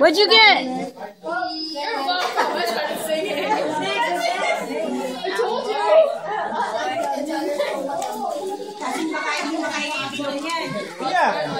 What'd you get? Iya.